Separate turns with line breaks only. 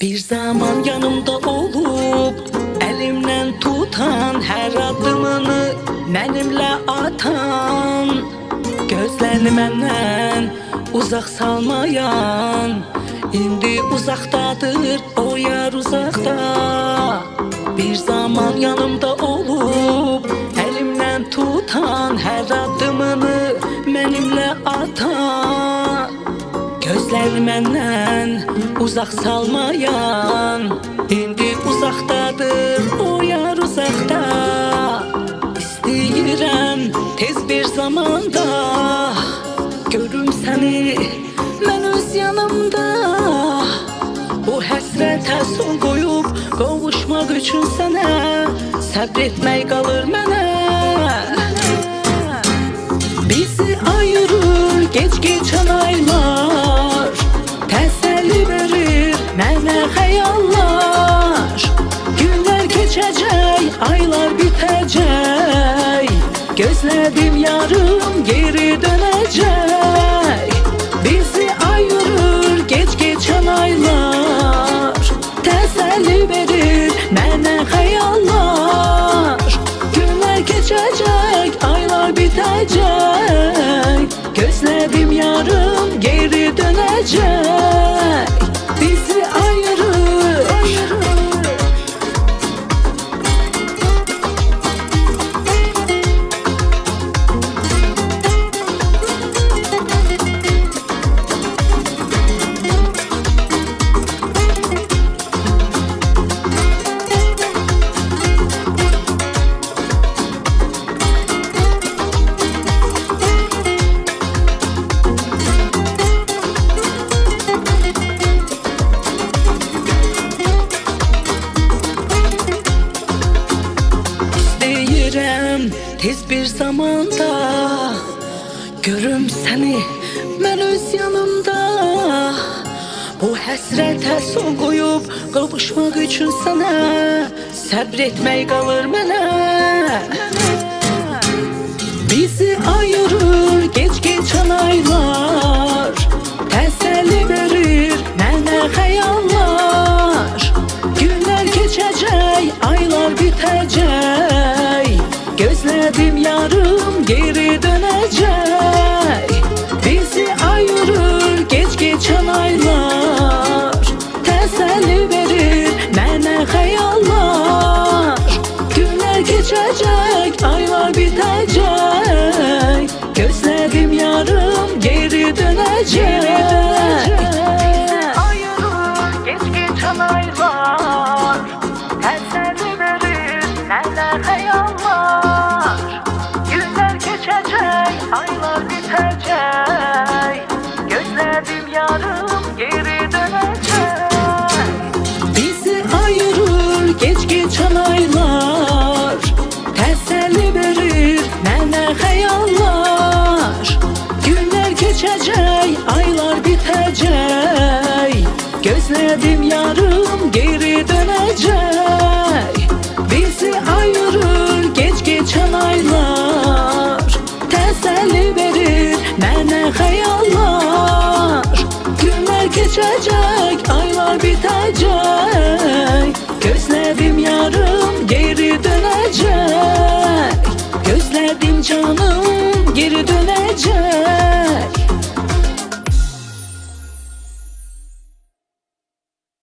Bir zaman yanımda olup Elimden tutan her adımını Benimle atan Gözlerini menden uzak salmayan İndi uzaktadır o yer uzakta. Bir zaman yanımda olup Elimden tutan her adımını Benimle atan Gözlerini menden uzak salmayan İndi uzaktadır o yer uzakta. İstəyirəm tez bir zamanda Görüm səni mən öz yanımda. Bu həsrətə son qoyub qovuşmaq üçün sənə Səbr etmək qalır mənə Keçəcək, aylar bitəcək Gözlədim yarım geri dönəcək İstəyirəm tez bir zamanda Görüm səni mən öz yanımda. Bu həsrətə son qoyub qovuşmaq üçün sənə Səbr etmək qalır mənə Gözlədim yarım geri dönəcək Gözlədim yarım geri dönəcək Bizi ayırır geç geçen aylar. Təsəlli verir mənə xəyallar Günlər keçəcək, aylar bitəcək Gözlədim yarım geri dönəcək Gözlədim canım